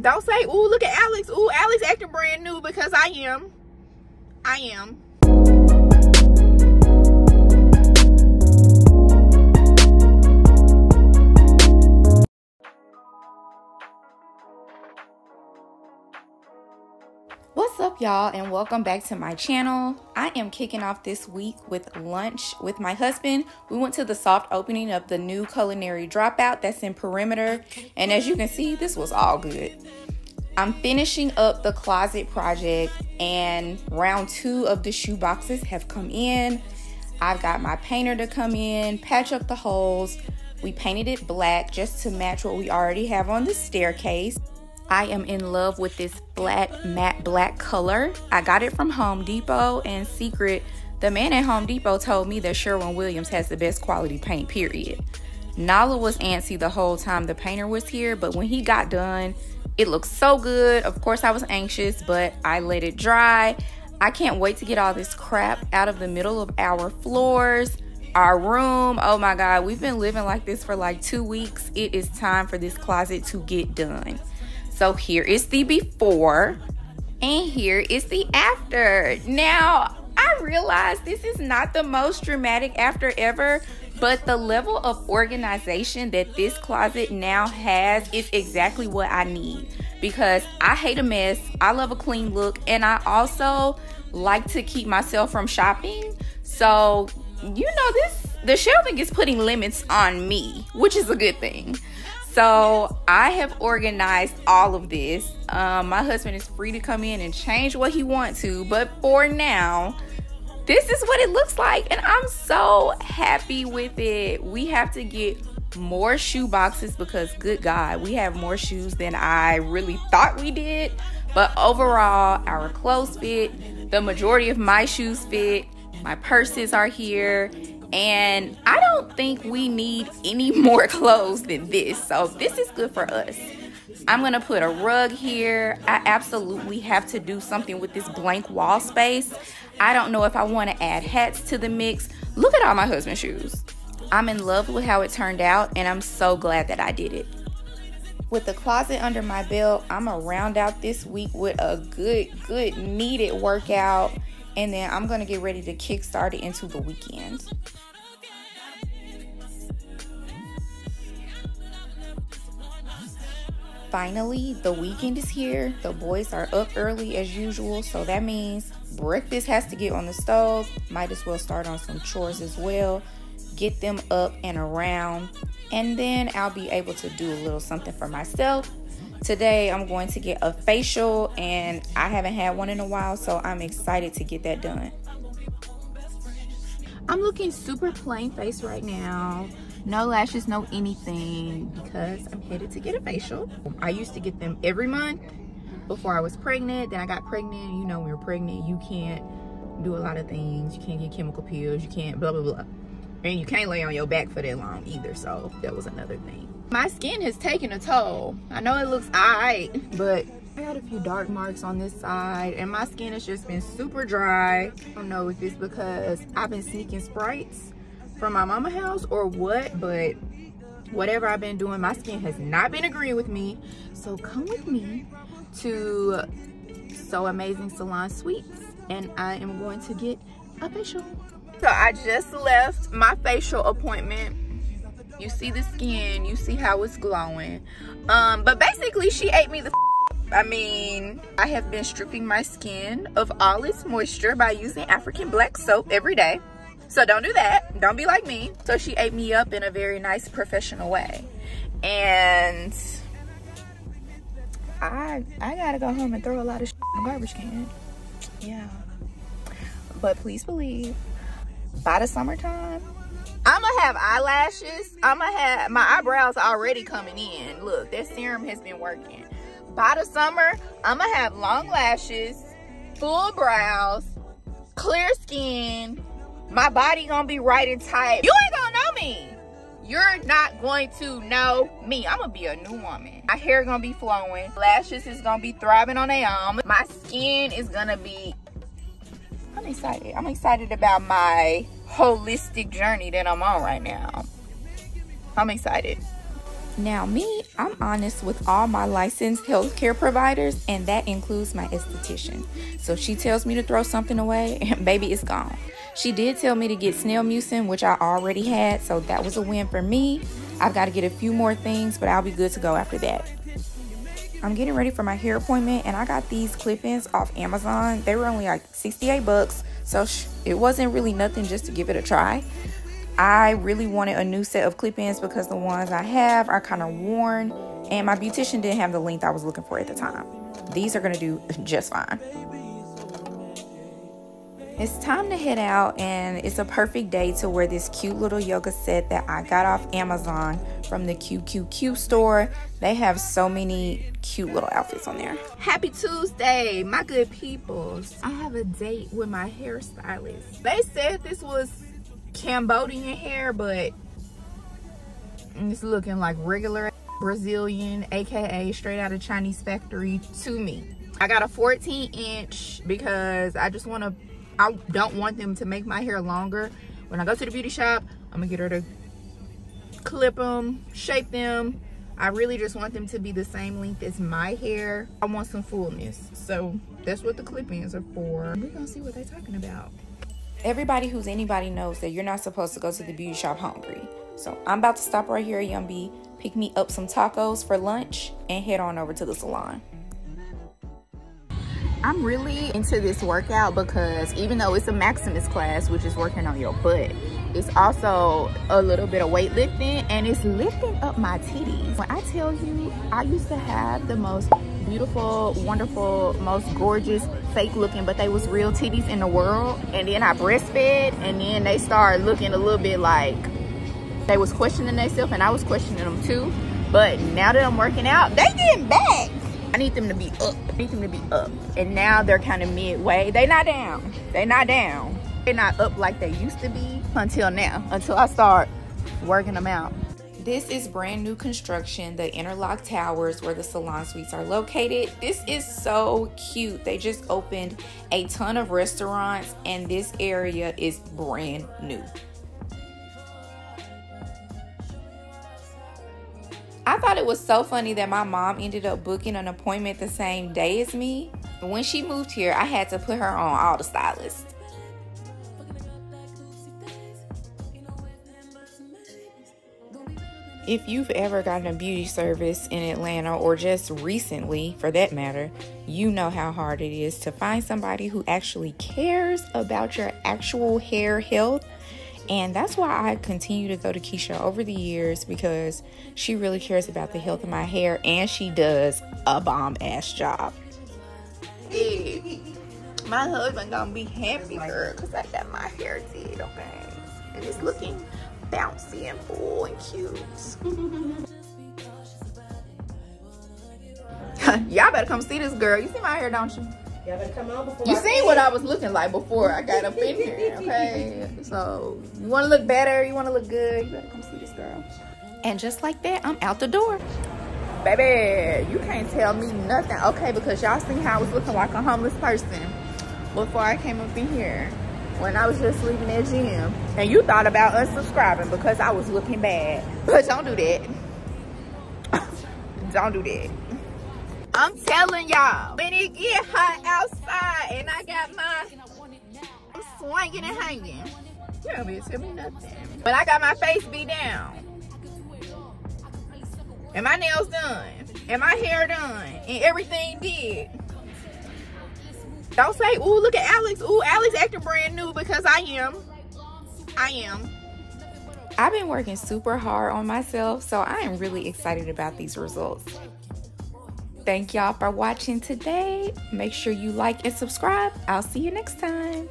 Don't say, ooh, look at Alex. Ooh, Alex acting brand new because I am. I am. What's up y'all and welcome back to my channel. I am kicking off this week with lunch with my husband. We went to the soft opening of the new culinary dropout that's in perimeter and as you can see this was all good. I'm finishing up the closet project and round two of the shoe boxes have come in. I've got my painter to come in, patch up the holes. We painted it black just to match what we already have on the staircase. I am in love with this flat matte black color. I got it from Home Depot and secret, the man at Home Depot told me that Sherwin-Williams has the best quality paint, period. Nala was antsy the whole time the painter was here, but when he got done, it looked so good. Of course, I was anxious, but I let it dry. I can't wait to get all this crap out of the middle of our floors, our room. Oh my God, we've been living like this for like two weeks. It is time for this closet to get done. So here is the before and here is the after. Now, I realize this is not the most dramatic after ever, but the level of organization that this closet now has is exactly what I need because I hate a mess. I love a clean look and I also like to keep myself from shopping. So, you know this the shelving is putting limits on me, which is a good thing. So I have organized all of this. Um, my husband is free to come in and change what he wants to, but for now, this is what it looks like, and I'm so happy with it. We have to get more shoe boxes because, good God, we have more shoes than I really thought we did. But overall, our clothes fit. The majority of my shoes fit. My purses are here and I don't think we need any more clothes than this. So this is good for us. I'm gonna put a rug here. I absolutely have to do something with this blank wall space. I don't know if I wanna add hats to the mix. Look at all my husband's shoes. I'm in love with how it turned out and I'm so glad that I did it. With the closet under my belt, I'm gonna round out this week with a good, good needed workout and then I'm gonna get ready to kickstart it into the weekend. Finally, the weekend is here. The boys are up early as usual, so that means breakfast has to get on the stove. Might as well start on some chores as well. Get them up and around, and then I'll be able to do a little something for myself. Today, I'm going to get a facial, and I haven't had one in a while, so I'm excited to get that done. I'm looking super plain face right now no lashes no anything because i'm headed to get a facial. I used to get them every month before i was pregnant. Then i got pregnant you know when you're pregnant you can't do a lot of things. You can't get chemical peels you can't blah blah blah. And you can't lay on your back for that long either so that was another thing. My skin has taken a toll. I know it looks alright but I got a few dark marks on this side and my skin has just been super dry. I don't know if it's because I've been sneaking sprites from my mama house or what, but whatever I've been doing, my skin has not been agreeing with me. So come with me to So Amazing Salon Suites and I am going to get a facial. So I just left my facial appointment. You see the skin, you see how it's glowing. Um, but basically she ate me the I mean, I have been stripping my skin of all its moisture by using African black soap every day. So don't do that. Don't be like me. So she ate me up in a very nice professional way. And I I gotta go home and throw a lot of in the garbage can. Yeah. But please believe, by the summertime, I'm gonna have eyelashes. I'm gonna have my eyebrows already coming in. Look, that serum has been working. By the summer, I'm gonna have long lashes, full brows, clear skin, my body gonna be right and tight. You ain't gonna know me. You're not going to know me. I'm gonna be a new woman. My hair gonna be flowing. Lashes is gonna be thriving on their own. My skin is gonna be, I'm excited. I'm excited about my holistic journey that I'm on right now. I'm excited. Now, me, I'm honest with all my licensed healthcare providers, and that includes my esthetician. So she tells me to throw something away, and baby, it's gone. She did tell me to get snail mucin, which I already had, so that was a win for me. I've got to get a few more things, but I'll be good to go after that. I'm getting ready for my hair appointment, and I got these clip-ins off Amazon. They were only like 68 bucks, so it wasn't really nothing just to give it a try. I really wanted a new set of clip-ins because the ones I have are kind of worn and my beautician didn't have the length I was looking for at the time. These are going to do just fine. It's time to head out and it's a perfect day to wear this cute little yoga set that I got off Amazon from the QQQ store. They have so many cute little outfits on there. Happy Tuesday, my good peoples. I have a date with my hairstylist. They said this was Cambodian hair, but it's looking like regular Brazilian, aka straight out of Chinese factory to me. I got a 14 inch because I just want to, I don't want them to make my hair longer. When I go to the beauty shop, I'm gonna get her to clip them, shape them. I really just want them to be the same length as my hair. I want some fullness. So that's what the clip-ins are for. We're gonna see what they're talking about. Everybody who's anybody knows that you're not supposed to go to the beauty shop hungry. So I'm about to stop right here at Yum pick me up some tacos for lunch, and head on over to the salon. I'm really into this workout because even though it's a Maximus class, which is working on your butt, it's also a little bit of weightlifting and it's lifting up my titties. When I tell you, I used to have the most beautiful, wonderful, most gorgeous, fake looking, but they was real titties in the world. And then I breastfed and then they started looking a little bit like they was questioning themselves and I was questioning them too. But now that I'm working out, they getting back. I need them to be up. I need them to be up. And now they're kind of midway. They not down. They not down. They're not up like they used to be until now. Until I start working them out. This is brand new construction, the interlock towers where the salon suites are located. This is so cute. They just opened a ton of restaurants and this area is brand new. Was so funny that my mom ended up booking an appointment the same day as me. When she moved here, I had to put her on all the stylists. If you've ever gotten a beauty service in Atlanta or just recently for that matter, you know how hard it is to find somebody who actually cares about your actual hair health. And that's why I continue to go to Keisha over the years because she really cares about the health of my hair and she does a bomb ass job. My husband gonna be happy, girl, because I got my hair did, okay? And it's looking bouncy and full and cute. Y'all better come see this girl. You see my hair, don't you? Y'all better come on before You I seen what I was looking like before I got up in here, okay? So, you want to look better, you want to look good, you better come see this girl. And just like that, I'm out the door. Baby, you can't tell me nothing, okay? Because y'all seen how I was looking like a homeless person before I came up in here when I was just leaving that gym and you thought about unsubscribing because I was looking bad. But don't do that. don't do that. I'm telling y'all, when it get hot outside and I got my I'm swinging and hanging. You don't tell me nothing. But I got my face beat down. And my nails done. And my hair done. And everything did. Don't say, ooh, look at Alex. Ooh, Alex acting brand new because I am. I am. I've been working super hard on myself, so I am really excited about these results. Thank y'all for watching today. Make sure you like and subscribe. I'll see you next time.